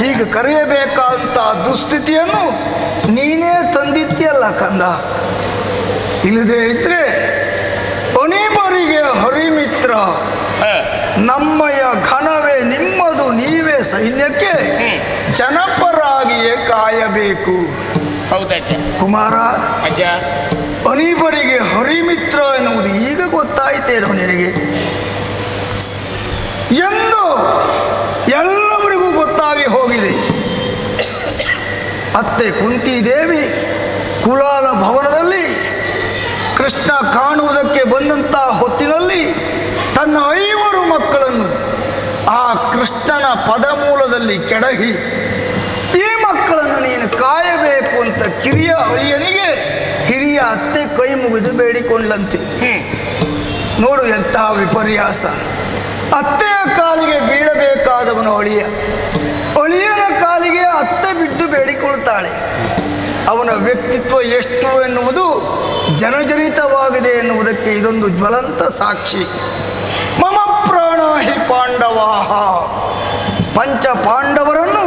ಹೀಗೆ ಕರೆಯಬೇಕಾದಂಥ ದುಸ್ಥಿತಿಯನ್ನು ನೀನೇ ತಂದಿತ್ಯಲ್ಲ ಕಂದ. ಇಲ್ಲದೆ ಇದ್ರೆ ಅನಿಬರಿಗೆ ಹರಿಮಿತ್ರ. ನಮ್ಮಯ ಘನವೇ ನಿಮ್ಮದು ನೀವೇ ಸೈನ್ಯಕ್ಕೆ ಜನಪರಾಗಿಯೇ ಕಾಯಬೇಕು. ಕುಮಾರ ಅನಿಬರಿಗೆ ಹರಿಮಿತ್ರ ಎನ್ನುವುದು ಈಗ ಗೊತ್ತಾಯಿತೇನೋ ನಿನಗೆ. ಎಂದು ಎಲ್ಲವರಿಗೂ ಹೋಗಿದೆ. ಅತ್ತೆ ಕುಂತಿದೇವಿ ಕುಲಾಲ ಭವನದಲ್ಲಿ ಕೃಷ್ಣ ಕಾಣುವುದಕ್ಕೆ ಬಂದಂತಹ ಹೊತ್ತಿನಲ್ಲಿ ತನ್ನ ಐವರು ಮಕ್ಕಳನ್ನು ಆ ಕೃಷ್ಣನ ಪದಮೂಲದಲ್ಲಿ ಕೆಡಹಿ ಈ ಮಕ್ಕಳನ್ನು ನೀನು ಕಾಯಬೇಕು ಅಂತ ಕಿರಿಯ ಅಳಿಯನಿಗೆ ಹಿರಿಯ ಅತ್ತೆ ಕೈ ಮುಗಿದು ಬೇಡಿಕೊಂಡಂತೆ. ನೋಡು ಎಂತಹ ವಿಪರ್ಯಾಸ. ಅತ್ತೆಯ ಕಾಲಿಗೆ ಬೀಳಬೇಕಾದವನು ಅಳಿಯ. ಅಳಿಯನ ಕಾಲಿಗೆ ಅತ್ತೆ ಬಿದ್ದು ಬೇಡಿಕೊಳ್ತಾಳೆ ಅವನ ವ್ಯಕ್ತಿತ್ವ ಎಷ್ಟು ಎನ್ನುವುದು ಜನಜನಿತವಾಗಿದೆ ಎನ್ನುವುದಕ್ಕೆ ಇದೊಂದು ಜ್ವಲಂತ ಸಾಕ್ಷಿ. ಮಮ ಪ್ರಾಣ ಹಿ ಪಾಂಡವಾಹ. ಪಂಚ ಪಾಂಡವರನ್ನು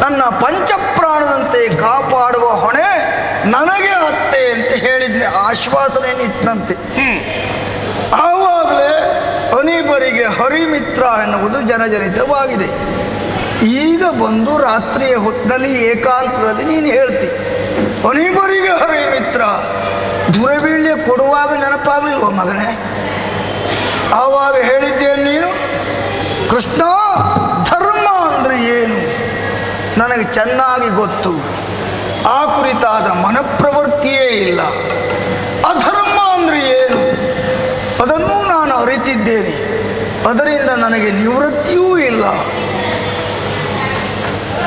ನನ್ನ ಪಂಚಪ್ರಾಣದಂತೆ ಕಾಪಾಡುವ ಹೊಣೆ ನನಗೆ ಅತ್ತೆ ಅಂತ ಹೇಳಿದ್ನೆ ಆಶ್ವಾಸನೆ ನಿಂತಂತೆ ಆವಾಗಲೇ ಅನಿಬರಿಗೆ ಹರಿಮಿತ್ರ ಎನ್ನುವುದು ಜನಜನಿತವಾಗಿದೆ. ಈಗ ಬಂದು ರಾತ್ರಿಯ ಹೊತ್ತಿನಲ್ಲಿ ಏಕಾಂತದಲ್ಲಿ ನೀನು ಹೇಳ್ತಿ ಕೊನೆಬರಿಗೆ ಹರಿ ಮಿತ್ರ ದುರಬೀಳ್ಯ ಕೊಡುವಾಗ ನೆನಪಾಗಲಿಲ್ವ ಮಗನೇ? ಆವಾಗ ಹೇಳಿದ್ದೇನು ನೀನು, ಕೃಷ್ಣ, ಧರ್ಮ ಅಂದರೆ ಏನು? ನನಗೆ ಚೆನ್ನಾಗಿ ಗೊತ್ತು, ಆ ಕುರಿತಾದ ಮನಪ್ರವೃತ್ತಿಯೇ ಇಲ್ಲ. ಅಧರ್ಮ ಅಂದರೆ ಏನು? ಅದನ್ನೂ ನಾನು ಅರಿತಿದ್ದೇನೆ. ಅದರಿಂದ ನನಗೆ ನಿವೃತ್ತಿಯೂ ಇಲ್ಲ.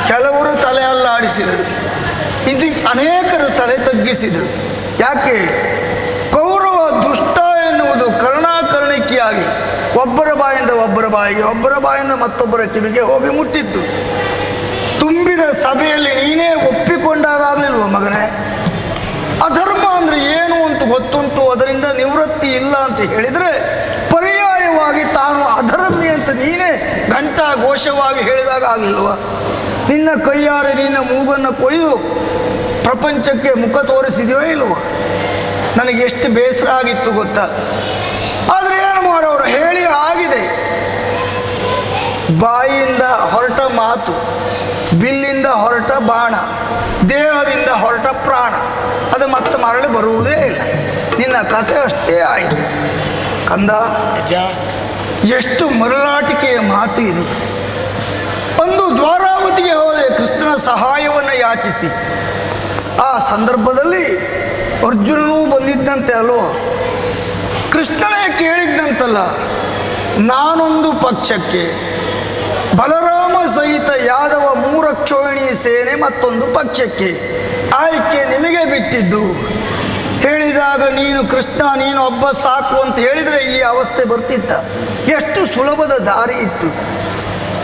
ಕೆಲವರು ತಲೆ ಅಲ್ಲಾಡಿಸಿದರು ಇದಕ್ಕೆ ಅನೇಕರು ತಲೆ ತಗ್ಗಿಸಿದರು. ಯಾಕೆ? ಕೌರವ ದುಷ್ಟ ಎನ್ನುವುದು ಕರ್ಣಾಕರ್ಣಿಕೆಯಾಗಿ ಒಬ್ಬರ ಬಾಯಿಂದ ಒಬ್ಬರ ಬಾಯಿಗೆ, ಒಬ್ಬರ ಬಾಯಿಂದ ಮತ್ತೊಬ್ಬರ ಕಿವಿಗೆ ಹೋಗಿ ಮುಟ್ಟಿತ್ತು. ತುಂಬಿದ ಸಭೆಯಲ್ಲಿ ನೀನೇ ಒಪ್ಪಿಕೊಂಡಾಗಲಿಲ್ವ ಮಗನೇ? ಅಧರ್ಮ ಅಂದ್ರೆ ಏನು ಅಂತ ಗೊತ್ತುಂಟು, ಅದರಿಂದ ನಿವೃತ್ತಿ ಇಲ್ಲ ಅಂತ ಹೇಳಿದರೆ ಪರ್ಯಾಯವಾಗಿ ತಾನು ಅಧರ್ಮಿ ಅಂತ ನೀನೇ ಘಂಟಾ ಘೋಷವಾಗಿ ಹೇಳಿದಾಗ ಆಗಲಿಲ್ವ? ನಿನ್ನ ಕೈಯಾರೆ ನಿನ್ನ ಮೂಗನ್ನು ಕೊಯ್ದು ಪ್ರಪಂಚಕ್ಕೆ ಮುಖ ತೋರಿಸಿದೆಯೋ ಇಲ್ವೋ? ನನಗೆ ಎಷ್ಟು ಬೇಸರ ಆಗಿತ್ತು ಗೊತ್ತಾ? ಆದರೆ ಏನು ಮಾಡೋರು? ಹೇಳಿ ಆಗಿದೆ. ಬಾಯಿಯಿಂದ ಹೊರಟ ಮಾತು ಬಿಲ್ಲಿಂದ ಹೊರಟ ಬಾಣ ದೇಹದಿಂದ ಹೊರಟ ಪ್ರಾಣ ಅದು ಮತ್ತೆ ಮರಳಿ ಬರುವುದೇ ಇಲ್ಲ. ನಿನ್ನ ಕತೆ ಅಷ್ಟೇ ಆಯಿತು. ಕಂದ ಎಷ್ಟು ಮರಳಾಟಿಕೆಯ ಮಾತು ಇದು. ಒಂದು ದ್ವಾರಾವತಿಗೆ ಹೋದೆ. ಕೃಷ್ಣನ ಸಹಾಯವನ್ನು ಯಾಚಿಸಿ. ಆ ಸಂದರ್ಭದಲ್ಲಿ ಅರ್ಜುನನೂ ಬಂದಿದ್ದಂತೆ ಅಲ್ವೋ? ಕೃಷ್ಣನೇ ಕೇಳಿದ್ದಂತಲ್ಲ, ನಾನೊಂದು ಪಕ್ಷಕ್ಕೆ ಬಲರಾಮ ಸಹಿತ ಯಾದವ ಮೂರಕ್ಷೋಹಿಣಿ ಸೇನೆ ಮತ್ತೊಂದು ಪಕ್ಷಕ್ಕೆ ಆಯ್ಕೆ ನಿನಗೆ ಬಿಟ್ಟಿದ್ದು. ಹೇಳಿದಾಗ ನೀನು ಕೃಷ್ಣ, ನೀನು ಒಬ್ಬ ಸಾಕು ಅಂತ ಹೇಳಿದರೆ ಈ ಅವಸ್ಥೆ ಬರ್ತಿತ್ತ. ಎಷ್ಟು ಸುಲಭದ ದಾರಿ ಇತ್ತು.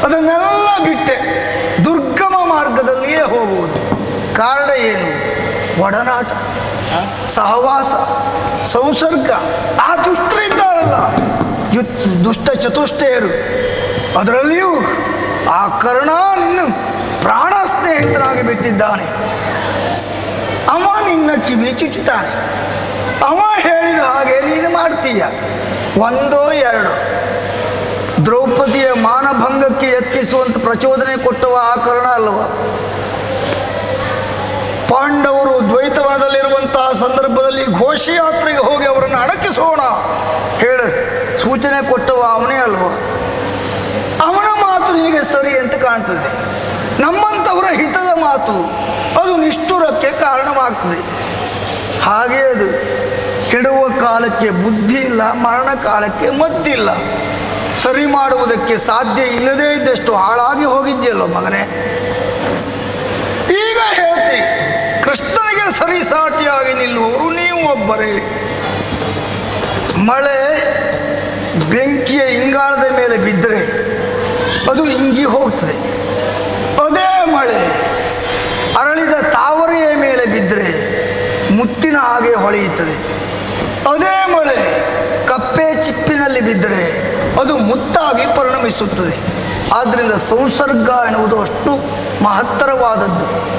ಅದನ್ನೆಲ್ಲ ಬಿಟ್ಟೆ. ದುರ್ಗಮ ಮಾರ್ಗದಲ್ಲಿಯೇ ಹೋಗುವುದು. ಕಾರಣ ಏನು? ಒಡನಾಟ ಸಹವಾಸ ಸಂಸರ್ಗ. ಆ ದುಷ್ಟರಿದ್ದಾರಲ್ಲ ಯು- ದುಷ್ಟ ಚತುಷ್ಟೆಯರು. ಅದರಲ್ಲಿಯೂ ಆ ಕರ್ಣ ನಿನ್ನ ಪ್ರಾಣ ಸ್ನೇಹಿತರಾಗಿ ಬಿಟ್ಟಿದ್ದಾನೆ. ಅವ ನಿನ್ನ ಕಿವಿ ಚುಚ್ಚುತ್ತಾನೆ. ಅವ ಹೇಳಿದ ಹಾಗೆ ನೀನು ಮಾಡ್ತೀಯ. ಒಂದೋ ಎರಡು. ದ್ರೌಪದಿಯ ಮಾನಭಂಗಕ್ಕೆ ಯತ್ನಿಸುವಂತ ಪ್ರಚೋದನೆ ಕೊಟ್ಟವ ಆ ಕಾರಣ ಅಲ್ವ ಪಾಂಡವರು ದ್ವೈತವನದಲ್ಲಿರುವಂತಹ ಸಂದರ್ಭದಲ್ಲಿ ಘೋಷಯಾತ್ರೆಗೆ ಹೋಗಿ ಅವರನ್ನು ಅಡಕಿಸೋಣ ಹೇಳ ಸೂಚನೆ ಕೊಟ್ಟವ ಅವನೇ ಅಲ್ವ? ಅವನ ಮಾತು ನಿನಗೆ ಸರಿ ಅಂತ ಕಾಣ್ತದೆ. ನಮ್ಮಂಥವರ ಹಿತದ ಮಾತು ಅದು ನಿಷ್ಠುರಕ್ಕೆ ಕಾರಣವಾಗ್ತದೆ. ಹಾಗೆ ಅದು ಕೆಡುವ ಕಾಲಕ್ಕೆ ಬುದ್ಧಿ ಇಲ್ಲ, ಮರಣ ಕಾಲಕ್ಕೆ ಮದ್ದಿಲ್ಲ. ಸರಿ ಮಾಡುವುದಕ್ಕೆ ಸಾಧ್ಯ ಇಲ್ಲದೇ ಇದ್ದಷ್ಟು ಹಾಳಾಗಿ ಹೋಗಿದ್ಯಲ್ಲೋ ಮಗನೇ? ಈಗ ಹೇಳ್ತಿ, ಕೃಷ್ಣನಿಗೆ ಸರಿ ಸಾಟಿಯಾಗಿ ನಿಲ್ಲುವವರು ನೀವು ಒಬ್ಬರೇ. ಮಳೆ ಬೆಂಕಿಯ ಇಂಗಾಲದ ಮೇಲೆ ಬಿದ್ದರೆ ಅದು ಇಂಗಿ ಹೋಗ್ತದೆ. ಅದೇ ಮಳೆ ಅರಳಿದ ತಾವರೆಯ ಮೇಲೆ ಬಿದ್ದರೆ ಮುತ್ತಿನ ಹಾಗೆ ಹೊಳೆಯುತ್ತದೆ. ಅದೇ ಮಳೆ ಕಪ್ಪೆ ಚಿಪ್ಪಿನಲ್ಲಿ ಬಿದ್ದರೆ ಅದು ಮುತ್ತಾಗಿ ಪರಿಣಮಿಸುತ್ತದೆ. ಆದ್ದರಿಂದ ಸಂಸರ್ಗ ಎನ್ನುವುದು ಅಷ್ಟು ಮಹತ್ತರವಾದದ್ದು.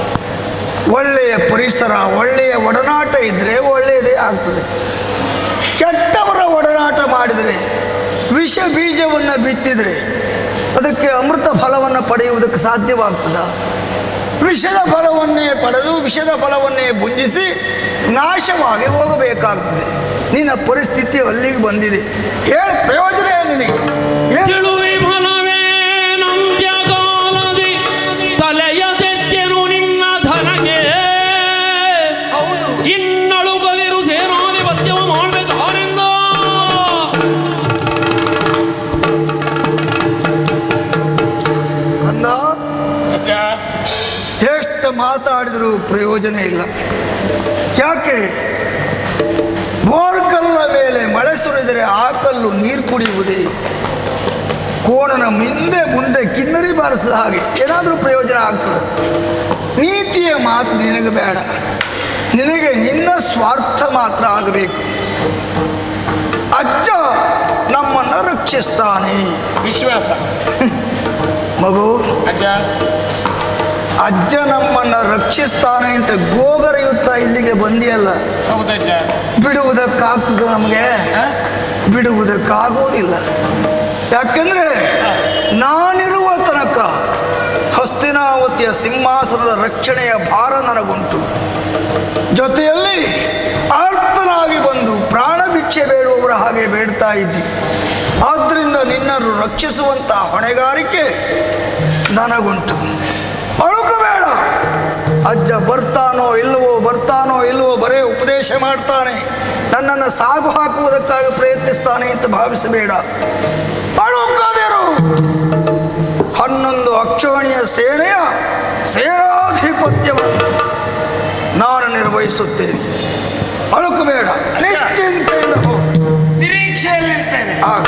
ಒಳ್ಳೆಯ ಪರಿಸರ, ಒಳ್ಳೆಯ ಒಡನಾಟ ಇದ್ದರೆ ಒಳ್ಳೆಯದೇ ಆಗ್ತದೆ. ಕೆಟ್ಟವರ ಒಡನಾಟ ಮಾಡಿದರೆ, ವಿಷ ಬೀಜವನ್ನು ಬಿತ್ತಿದರೆ, ಅದಕ್ಕೆ ಅಮೃತ ಫಲವನ್ನು ಪಡೆಯುವುದಕ್ಕೆ ಸಾಧ್ಯವಾಗ್ತದ. ವಿಷದ ಫಲವನ್ನೇ ಪಡೆದು ವಿಷದ ಫಲವನ್ನೇ ಭುಂಜಿಸಿ ನಾಶವಾಗಿ ಹೋಗಬೇಕಾಗ್ತದೆ. ನಿನ್ನ ಪರಿಸ್ಥಿತಿ ಅಲ್ಲಿಗೆ ಬಂದಿದೆ. ಹೇಳಿ ಪ್ರಯೋಜನ ನಿನಗೆ? ಎಷ್ಟು ಮಾತಾಡಿದರೂ ಪ್ರಯೋಜನ ಇಲ್ಲ. ಯಾಕೆ? ಆ ನೀರು ಕುಡಿಯುವುದೇ? ಕೋಣನ ಹಿಂದೆ ಮುಂದೆ ಕಿನ್ನರಿ ಬಾರಿಸಿದ ಹಾಗೆ ಏನಾದರೂ ಪ್ರಯೋಜನ ಆಗ್ತದೆ. ನೀತಿಯ ಮಾತು ನಿನಗೆ ಬೇಡ. ನಿನಗೆ ನಿನ್ನ ಸ್ವಾರ್ಥ ಮಾತ್ರ ಆಗಬೇಕು. ಅಜ್ಜ ನಮ್ಮನ್ನು ರಕ್ಷಿಸ್ತಾನೆ ವಿಶ್ವಾಸ. ಮಗು ಅಜ್ಜ. ಅಜ್ಜ ನಮ್ಮನ್ನು ರಕ್ಷಿಸ್ತಾನೆ ಅಂತ ಗೋಗರೆಯುತ್ತಾ ಇಲ್ಲಿಗೆ ಬಂದಿಯಲ್ಲ? ಬಿಡುವುದಕ್ಕಾಗ್ತದೆ ನಮಗೆ? ಬಿಡುವುದಕ್ಕಾಗುವುದಿಲ್ಲ ಯಾಕೆಂದ್ರೆ ನಾನಿರುವ ತನಕ ಹಸ್ತಿನಾವತಿಯ ಸಿಂಹಾಸನದ ರಕ್ಷಣೆಯ ಭಾರ ನನಗುಂಟು. ಜೊತೆಯಲ್ಲಿ ಆರ್ತನಾಗಿ ಬಂದು ಪ್ರಾಣ ಭಿಕ್ಷೆ ಬೇಡುವವರ ಹಾಗೆ ಬೇಡ್ತಾ ಇದ್ದಿ. ಆದ್ದರಿಂದ ನಿನ್ನನ್ನು ರಕ್ಷಿಸುವಂತಹ ಹೊಣೆಗಾರಿಕೆ ನನಗುಂಟು. ಅಜ್ಜ ಬರ್ತಾನೋ ಇಲ್ಲವೋ ಬರ್ತಾನೋ ಇಲ್ಲವೋ ಬರೇ ಉಪದೇಶ ಮಾಡ್ತಾನೆ. ನನ್ನನ್ನು ಸಾಗು ಹಾಕುವುದಕ್ಕಾಗಿ ಪ್ರಯತ್ನಿಸ್ತಾನೆ ಅಂತ ಭಾವಿಸಬೇಡ. ಹನ್ನೊಂದು ಅಕ್ಷೋಣಿಯ ಸೇನೆಯ ಸೇನಾಧಿಪತ್ಯವನ್ನು ನಾನು ನಿರ್ವಹಿಸುತ್ತೇನೆ. ಅಳುಕಬೇಡ ನಿಶ್ಚಿಂತೆಯಿಂದ ಹೋಗು. ನಿರೀಕ್ಷೆಯಲ್ಲಿರ್ತೇನೆ. ಆಗ.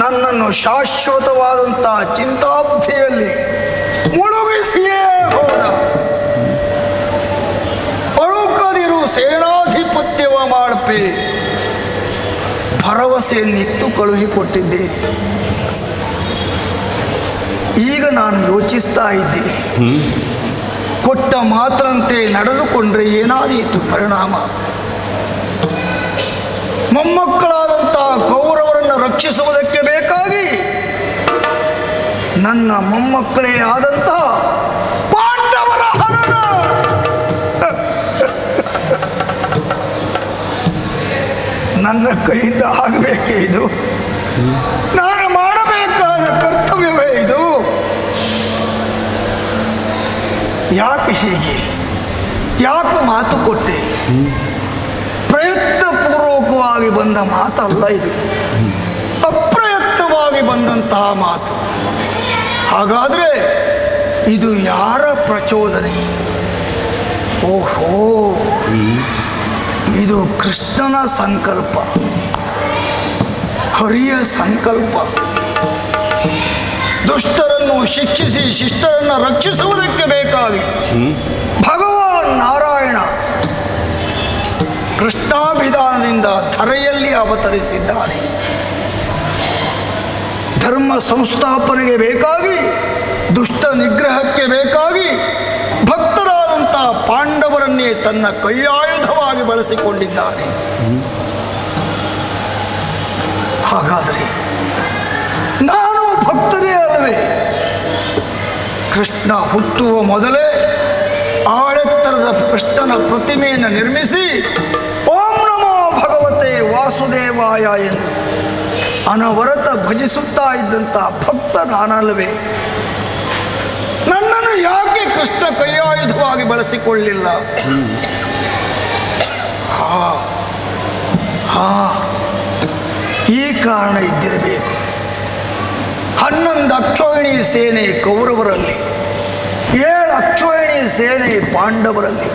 ನನ್ನನ್ನು ಶಾಶ್ವತವಾದಂತಹ ಚಿಂತಾಬ್ಧಿಯಲ್ಲಿ ಮುಳುಗಿಸಿಯೇ ಹೋದ. ಅಳುಕದಿರು ಸೇನಾಧಿಪತ್ಯವ ಮಾಡಪೆ ಭರವಸೆಯನ್ನಿತ್ತು ಕಳುಹಿಕೊಟ್ಟಿದ್ದೇನೆ. ಈಗ ನಾನು ಯೋಚಿಸ್ತಾ ಇದ್ದೆ ಕೊಟ್ಟ ಮಾತ್ರಂತೆ ನಡೆದುಕೊಂಡ್ರೆ ಏನಾದೀತು ಪರಿಣಾಮ? ಮೊಮ್ಮಕ್ಕಳಾದಂಥ ಕೌರವರನ್ನು ರಕ್ಷಿಸುವುದಕ್ಕೆ ಬೇಕಾಗಿ ನನ್ನ ಮೊಮ್ಮಕ್ಕಳೇ ಆದಂಥ ಪಾಂಡವರ ಹರಣ. ನನ್ನ ಕೈಯಿಂದ ಆಗಬೇಕೇ ಇದು? ನಾನು ಮಾಡಬೇಕಾದ ಕರ್ತವ್ಯವೇ ಇದು? ಯಾಕೆ ಹೀಗೆ? ಯಾಕೆ ಮಾತು ಕೊಟ್ಟೆ? ಪ್ರಯತ್ನಪೂರ್ವಕವಾಗಿ ಬಂದ ಮಾತಲ್ಲ ಇದು. ಅಪ್ರಯತ್ನವಾಗಿ ಬಂದಂತಹ ಮಾತು. ಹಾಗಾದರೆ ಇದು ಯಾರ ಪ್ರಚೋದನೆ? ಓಹೋ. ಇದು ಕೃಷ್ಣನ ಸಂಕಲ್ಪ. ಹರಿಯ ಸಂಕಲ್ಪ. ದುಷ್ಟರನ್ನು ಶಿಕ್ಷಿಸಿ, ಶಿಷ್ಟರನ್ನು ರಕ್ಷಿಸುವುದಕ್ಕೆ ಬೇಕಾಗಿ ಭಗವಾನ್ ನಾರಾಯಣ ಕೃಷ್ಣಾಭಿಧಾನದಿಂದ ಧರೆಯಲ್ಲಿ ಅವತರಿಸಿದ್ದಾನೆ ಧರ್ಮ ಸಂಸ್ಥಾಪನೆಗೆ ಬೇಕಾಗಿ, ದುಷ್ಟ ನಿಗ್ರಹಕ್ಕೆ ಬೇಕಾಗಿ ಭಕ್ತರಾದಂಥ ಪಾಂಡವರನ್ನೇ ತನ್ನ ಕೈಯಾಯುಧವಾಗಿ ಬಳಸಿಕೊಂಡಿದ್ದಾನೆ. ಹಾಗಾದರೆ ನಾನು ಭಕ್ತರೇ ಅಲ್ಲವೇ? ಕೃಷ್ಣ ಹುಟ್ಟುವ ಮೊದಲೇ ಆಳೆತ್ತರದ ಕೃಷ್ಣನ ಪ್ರತಿಮೆಯನ್ನು ನಿರ್ಮಿಸಿ, ಓಂ ನಮೋ ಭಗವತೆ ವಾಸುದೇವಾಯ ಎಂದು ಅನವರತ ಭಜಿಸುತ್ತಾ ಇದ್ದಂಥ ಭಕ್ತ ನಾನಲ್ಲವೇ ನನ್ನನ್ನು ಯಾಕೆ ಕೃಷ್ಣ ಕೈಯಾಯುಧವಾಗಿ ಬಳಸಿಕೊಳ್ಳಿಲ್ಲ? ಹಾ ಹಾ, ಈ ಕಾರಣ ಇದ್ದಿರಬೇಕು. ಹನ್ನೊಂದು ಅಕ್ಷೋಹಿಣಿ ಸೇನೆ ಕೌರವರಲ್ಲಿ, ಏಳು ಅಕ್ಷೋಹಿಣಿ ಸೇನೆ ಪಾಂಡವರಲ್ಲಿ.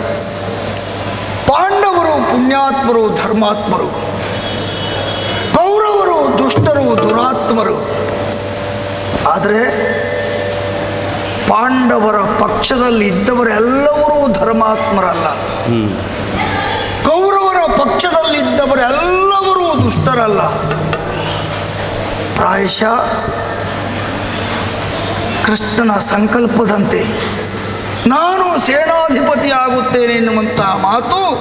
ಪಾಂಡವರು ಪುಣ್ಯಾತ್ಮರು ಧರ್ಮಾತ್ಮರು. ದುಷ್ಟರು, ದುರಾತ್ಮರು. ಆದರೆ ಪಾಂಡವರ ಪಕ್ಷದಲ್ಲಿ ಇದ್ದವರೆಲ್ಲವರೂ ಧರ್ಮಾತ್ಮರಲ್ಲ. ಕೌರವರ ಪಕ್ಷದಲ್ಲಿದ್ದವರೆಲ್ಲವರೂ ದುಷ್ಟರಲ್ಲ. ಪ್ರಾಯಶಃ ಕೃಷ್ಣನ ಸಂಕಲ್ಪದಂತೆ ನಾನು ಸೇನಾಧಿಪತಿ ಆಗುತ್ತೇನೆ ಎನ್ನುವಂತಹ ಮಾತು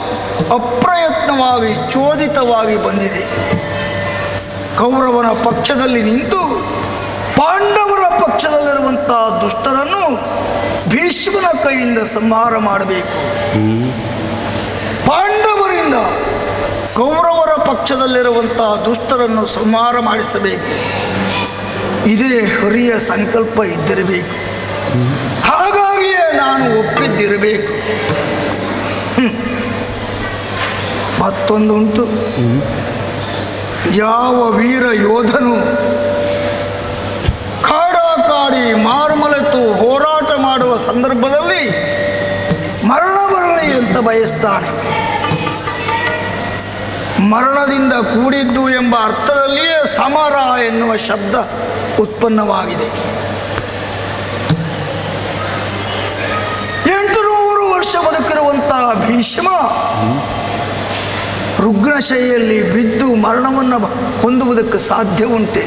ಅಪ್ರಯತ್ನವಾಗಿ, ಚೋದಿತವಾಗಿ ಬಂದಿದೆ. ಕೌರವನ ಪಕ್ಷದಲ್ಲಿ ನಿಂತು ಪಾಂಡವರ ಪಕ್ಷದಲ್ಲಿರುವಂತಹ ದುಷ್ಟರನ್ನು ಭೀಷ್ಮನ ಕೈಯಿಂದ ಸಂಹಾರ ಮಾಡಬೇಕು. ಪಾಂಡವರಿಂದ ಕೌರವರ ಪಕ್ಷದಲ್ಲಿರುವಂತಹ ದುಷ್ಟರನ್ನು ಸಂಹಾರ ಮಾಡಿಸಬೇಕು. ಇದೇ ಹರಿಯ ಸಂಕಲ್ಪ ಇದ್ದಿರಬೇಕು. ಹಾಗಾಗಿಯೇ ನಾನು ಒಪ್ಪಿದ್ದಿರಬೇಕು. ಮತ್ತೊಂದುಂಟು. ಯಾವ ವೀರ ಯೋಧನು ಕಾಡಾಕಾಡಿ ಮಾರುಮಲೆತು ಹೋರಾಟ ಮಾಡುವ ಸಂದರ್ಭದಲ್ಲಿ ಮರಣ ಬರಲಿ ಅಂತ ಬಯಸ್ತಾನೆ. ಮರಣದಿಂದ ಕೂಡಿದ್ದು ಎಂಬ ಅರ್ಥದಲ್ಲಿಯೇ ಸಮರ ಎನ್ನುವ ಶಬ್ದ ಉತ್ಪನ್ನವಾಗಿದೆ. ಎಂಟು ನೂರು ವರ್ಷ ಬದುಕಿರುವಂತಹ ಭೀಷ್ಮ ರುಗ್ಣಶೈಯಲ್ಲಿ ಬಿದ್ದು ಮರಣವನ್ನು ಹೊಂದುವುದಕ್ಕೆ ಸಾಧ್ಯ ಉಂಟೆ.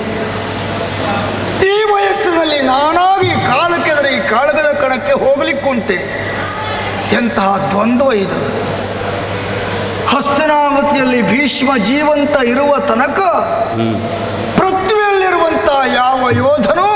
ಈ ವಯಸ್ಸಿನಲ್ಲಿ ನಾನಾಗಿ ಕಾಲಕ್ಕೆದರೆ ಈ ಕಾಳಗದ ಕಣಕ್ಕೆ ಹೋಗಲಿಕ್ಕುಂಟೆ. ಎಂತಹ ದ್ವಂದ್ವ ಇದು. ಹಸ್ತನಾವತಿಯಲ್ಲಿ ಭೀಷ್ಮ ಜೀವಂತ ಇರುವ ತನಕ ಪೃಥ್ವಿಯಲ್ಲಿರುವಂತಹ ಯಾವ ಯೋಧನೂ